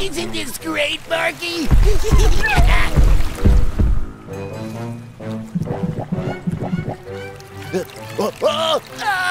Isn't this great, Marky? Uh, oh, no!